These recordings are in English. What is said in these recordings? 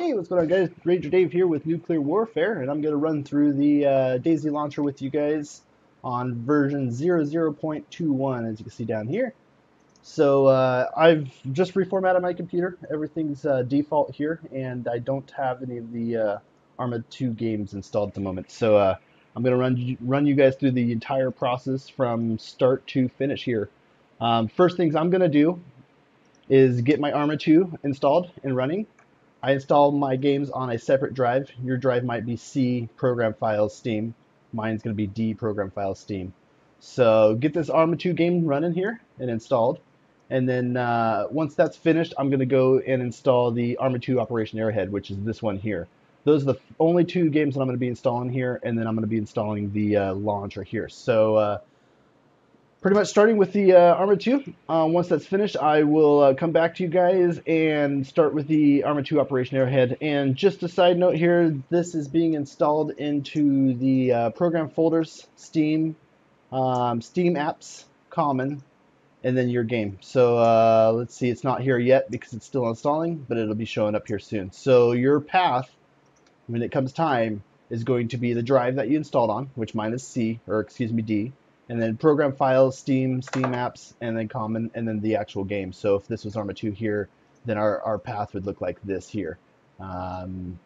Hey, what's going on, guys? Ranger Dave here with Noobclear Warfare, and I'm going to run through the uh, DayZ launcher with you guys on version 00.21, as you can see down here. So uh, I've just reformatted my computer. Everything's uh, default here, and I don't have any of the uh, Arma 2 games installed at the moment. So uh, I'm going to run run you guys through the entire process from start to finish here. Um, first things I'm going to do is get my Arma 2 installed and running. I install my games on a separate drive. Your drive might be C program files Steam. Mine's going to be D program files Steam. So get this Arma 2 game running here and installed. And then uh, once that's finished, I'm going to go and install the Arma 2 Operation Arrowhead, which is this one here. Those are the only two games that I'm going to be installing here, and then I'm going to be installing the uh, launcher here. So uh, pretty much starting with the uh, Arma 2. Uh, once that's finished, I will uh, come back to you guys and start with the Arma 2 Operation Arrowhead. And just a side note here, this is being installed into the uh, program folders, Steam, um, Steam Apps, Common, and then your game. So uh, let's see, it's not here yet because it's still installing, but it'll be showing up here soon. So your path, when it comes time, is going to be the drive that you installed on, which mine is C, or excuse me, D and then program files, Steam, Steam apps, and then common, and then the actual game. So if this was Arma 2 here, then our, our path would look like this here. Um,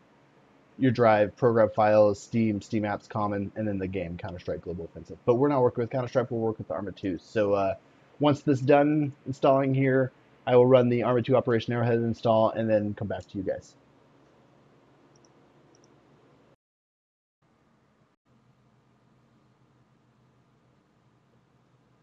your drive, program files, Steam, Steam apps, common, and then the game, Counter-Strike Global Offensive. But we're not working with Counter-Strike, we'll work with Arma 2. So uh, once this done installing here, I will run the Arma 2 Operation Arrowhead install and then come back to you guys.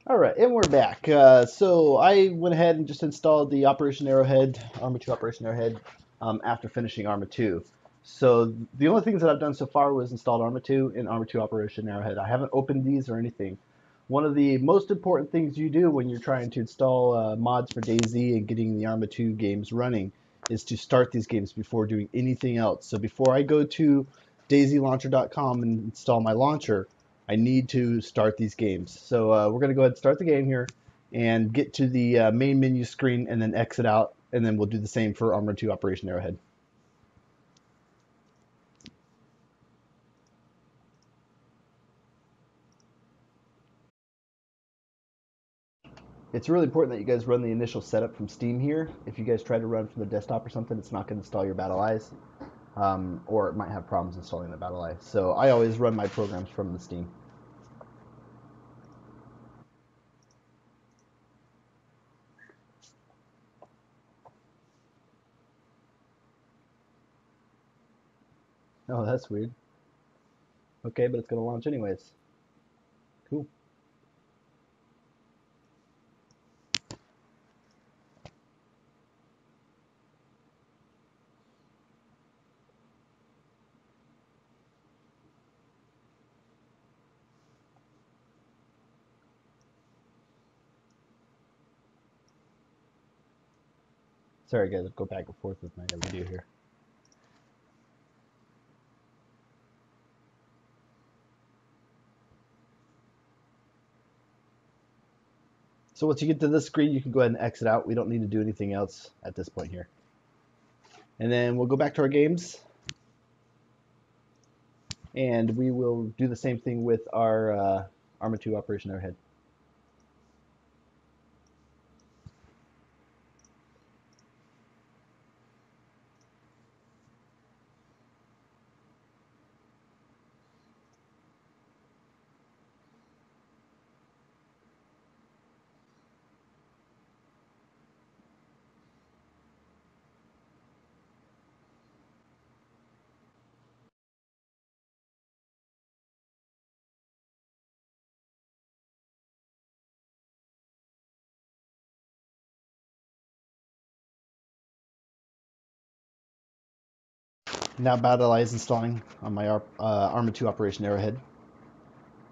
All right, and we're back. Uh, so I went ahead and just installed the Operation Arrowhead, Arma 2 Operation Arrowhead, um, after finishing Arma 2. So the only things that I've done so far was installed Arma 2 and Arma 2 Operation Arrowhead. I haven't opened these or anything. One of the most important things you do when you're trying to install uh, mods for DayZ and getting the Arma 2 games running is to start these games before doing anything else. So before I go to dayzlauncher.com and install my launcher, I need to start these games. So uh, we're going to go ahead and start the game here and get to the uh, main menu screen and then exit out. And then we'll do the same for Arma 2 Operation Arrowhead. It's really important that you guys run the initial setup from Steam here. If you guys try to run from the desktop or something, it's not going to install your BattlEyes. Um, or it might have problems installing the BattlEye. So I always run my programs from the Steam. Oh, that's weird. Okay, but it's going to launch anyways. Sorry guys, I'll go back and forth with my video here. So once you get to this screen, you can go ahead and exit out. We don't need to do anything else at this point here. And then we'll go back to our games. And we will do the same thing with our uh, Arma 2 Operation Arrowhead. Now BattlEye is installing on my uh, Arma 2 Operation Arrowhead.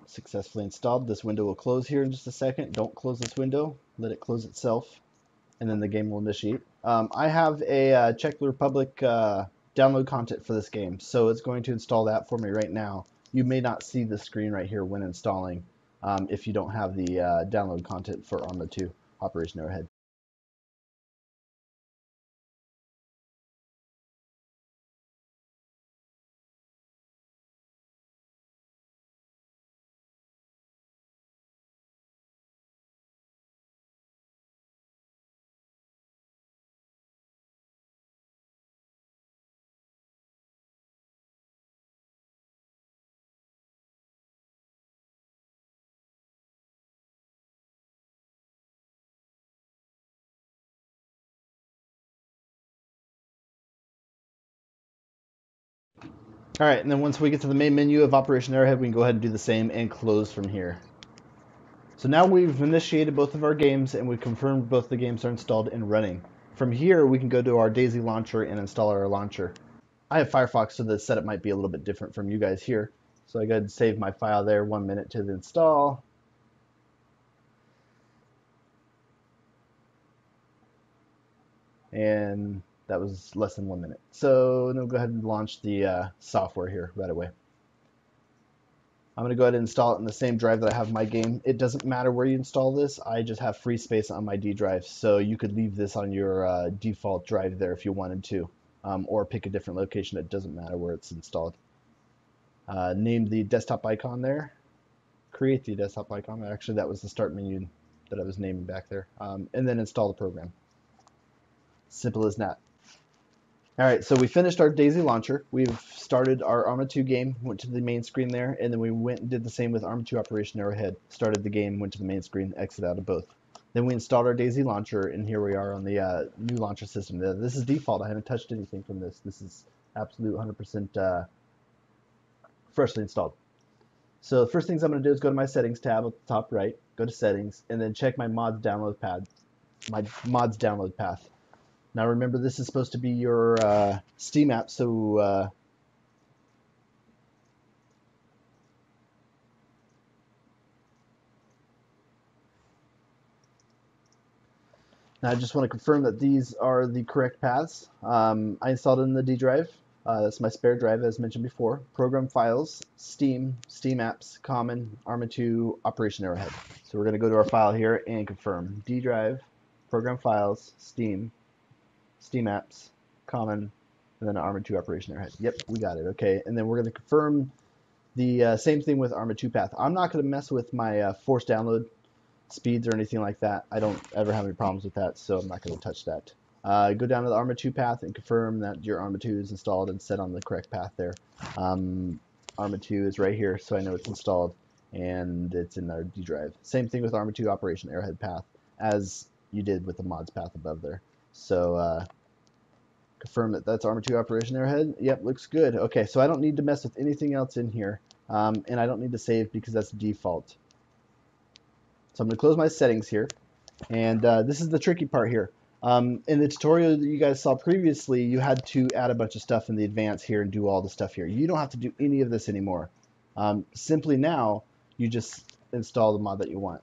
Successfully installed. This window will close here in just a second. Don't close this window. Let it close itself. And then the game will initiate. Um, I have a uh, Czech Republic uh, download content for this game. So it's going to install that for me right now. You may not see the screen right here when installing um, if you don't have the uh, download content for Arma 2 Operation Arrowhead. All right, and then once we get to the main menu of Operation Arrowhead, we can go ahead and do the same and close from here. So now we've initiated both of our games and we've confirmed both the games are installed and running. From here, we can go to our DayZ launcher and install our launcher. I have Firefox, so the setup might be a little bit different from you guys here. So I go ahead and save my file there, one minute to the install. And that was less than one minute. So now we'll go ahead and launch the uh, software here right away. I'm going to go ahead and install it in the same drive that I have my game. It doesn't matter where you install this. I just have free space on my D drive, so you could leave this on your uh, default drive there if you wanted to, um, or pick a different location. It doesn't matter where it's installed. Uh, name the desktop icon there. Create the desktop icon. Actually, that was the start menu that I was naming back there. Um, and then install the program. Simple as that. All right, so we finished our DayZ launcher. We've started our Arma 2 game, went to the main screen there, and then we went and did the same with Arma 2 Operation Arrowhead. Started the game, went to the main screen, exit out of both. Then we installed our DayZ launcher, and here we are on the uh, new launcher system. This is default. I haven't touched anything from this. This is absolute 100% uh, freshly installed. So the first things I'm going to do is go to my settings tab at the top right, go to settings, and then check my mods download pad, my mods download path. Now remember, this is supposed to be your uh, Steam app, so uh, Now I just want to confirm that these are the correct paths. Um, I installed it in the D drive. Uh, that's my spare drive as mentioned before. Program files, Steam, Steam apps, Common, Arma 2, Operation Arrowhead. So we're going to go to our file here and confirm D drive, program files, Steam, Steam apps, common, and then Arma 2 operation Arrowhead. Yep, we got it. Okay, and then we're going to confirm the uh, same thing with Arma 2 path. I'm not going to mess with my uh, force download speeds or anything like that. I don't ever have any problems with that, so I'm not going to touch that. Uh, go down to the Arma 2 path and confirm that your Arma 2 is installed and set on the correct path there. Um, Arma 2 is right here, so I know it's installed and it's in our D drive. Same thing with Arma 2 Operation Arrowhead path as you did with the mods path above there. So uh, confirm that that's Arma 2 Operation Arrowhead. Yep, looks good. Okay, so I don't need to mess with anything else in here. Um, and I don't need to save because that's default. So I'm going to close my settings here. And uh, this is the tricky part here. Um, in the tutorial that you guys saw previously, you had to add a bunch of stuff in the advance here and do all the stuff here. You don't have to do any of this anymore. Um, simply now, you just install the mod that you want.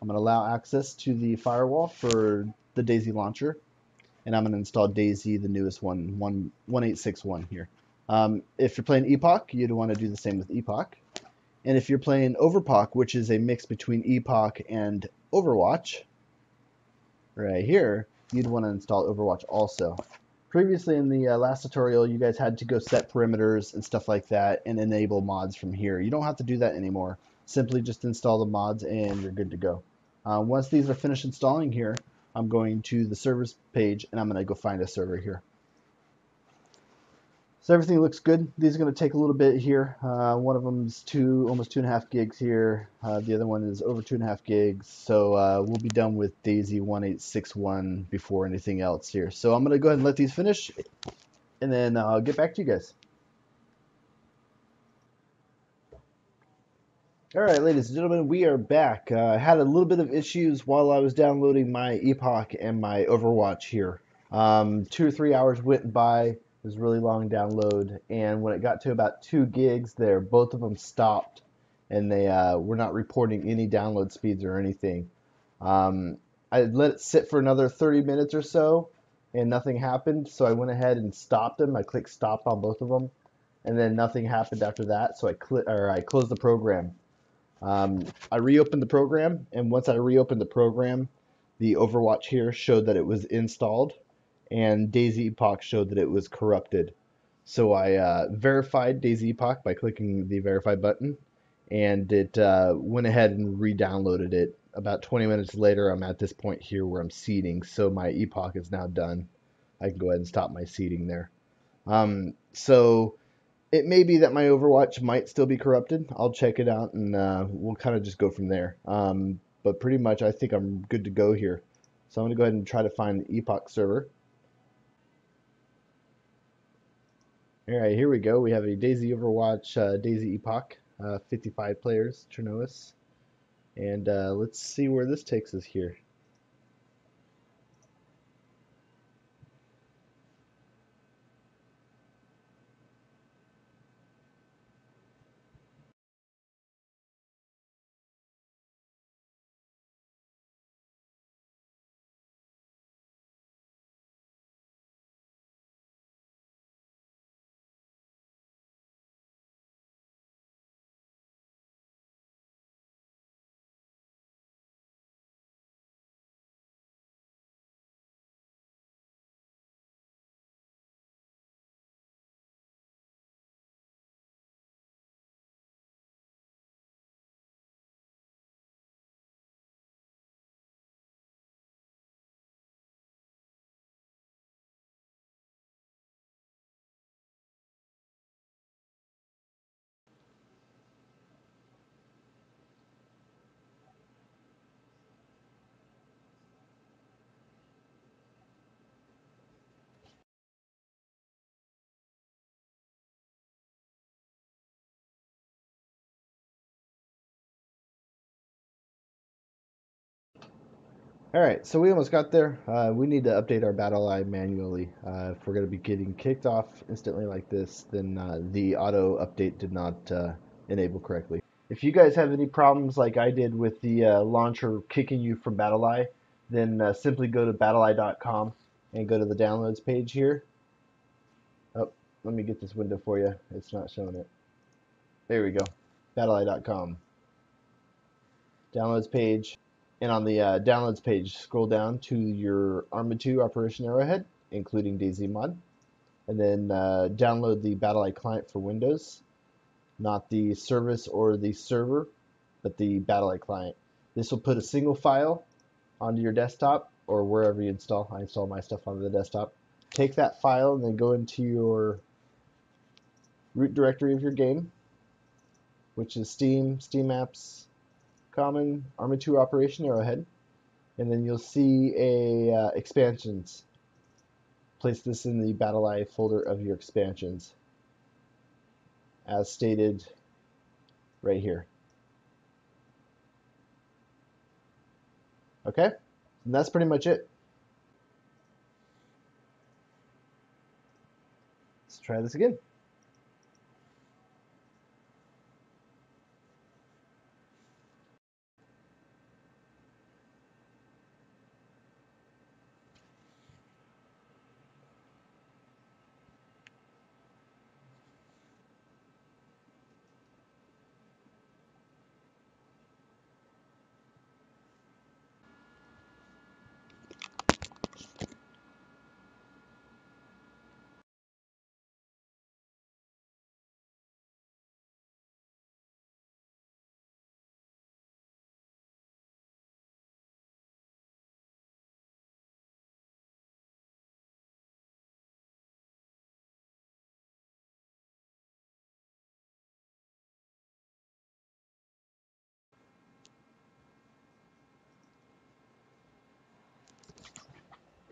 I'm going to allow access to the firewall for the DayZ launcher, and I'm going to install DayZ, the newest one, 1861 here. Um, if you're playing Epoch, you'd want to do the same with Epoch. And if you're playing Overpoch, which is a mix between Epoch and Overwatch, right here, you'd want to install Overwatch also. Previously in the uh, last tutorial, you guys had to go set perimeters and stuff like that and enable mods from here. You don't have to do that anymore. Simply just install the mods and you're good to go. Uh, once these are finished installing here, I'm going to the servers page and I'm going to go find a server here. So everything looks good. These are going to take a little bit here. Uh, one of them is two, almost two and a half gigs here. Uh, the other one is over two and a half gigs. So uh, we'll be done with DayZ 1861 before anything else here. So I'm going to go ahead and let these finish, and then I'll get back to you guys. All right, ladies and gentlemen, we are back. Uh, I had a little bit of issues while I was downloading my Epoch and my Overwatch here. Um, two or three hours went by It was a really long download, and when it got to about two gigs there, both of them stopped, and they uh, were not reporting any download speeds or anything. Um, I let it sit for another 30 minutes or so, and nothing happened, so I went ahead and stopped them. I clicked stop on both of them, and then nothing happened after that, so I cl- or I closed the program. Um, I reopened the program, and once I reopened the program, the Overwatch here showed that it was installed and DayZ Epoch showed that it was corrupted. So I uh, verified DayZ Epoch by clicking the verify button, and it uh, went ahead and re-downloaded it. About 20 minutes later, I'm at this point here where I'm seeding, so my Epoch is now done. I can go ahead and stop my seeding there. Um, so it may be that my Overwatch might still be corrupted. I'll check it out, and uh, we'll kind of just go from there. Um, but pretty much, I think I'm good to go here. So I'm going to go ahead and try to find the Epoch server. All right, here we go. We have a DayZ Overwatch uh, DayZ Epoch, uh, 55 players, Chernobyl. And uh, let's see where this takes us here. All right, so we almost got there. Uh, we need to update our BattlEye manually. Uh, if we're going to be getting kicked off instantly like this, then uh, the auto update did not uh, enable correctly. If you guys have any problems like I did with the uh, launcher kicking you from BattlEye, then uh, simply go to battleye.com and go to the downloads page here. Oh, let me get this window for you. It's not showing it. There we go. battleye.com. Downloads page and on the uh, downloads page, scroll down to your Arma 2 Operation Arrowhead, including DayZ Mod, and then uh, download the BattlEye client for Windows, not the service or the server, but the BattlEye client. This will put a single file onto your desktop or wherever you install. I install my stuff onto the desktop. Take that file and then go into your root directory of your game, which is Steam, Steam Apps, common Arma 2 operation arrowhead and then you'll see a uh, expansions. Place this in the BattlEye folder of your expansions. As stated right here. Okay? And that's pretty much it. Let's try this again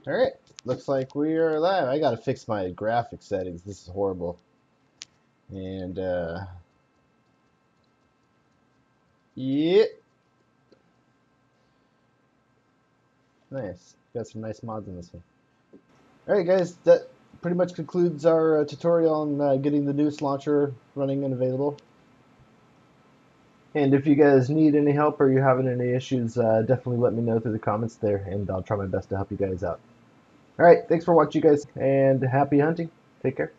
All right, looks like we are live. I gotta fix my graphic settings. This is horrible. And uh, yeah, nice. Got some nice mods in this one. All right, guys, that pretty much concludes our uh, tutorial on uh, getting the News launcher running and available. And if you guys need any help or you're having any issues, uh, definitely let me know through the comments there, and I'll try my best to help you guys out. All right, thanks for watching, guys, and happy hunting. Take care.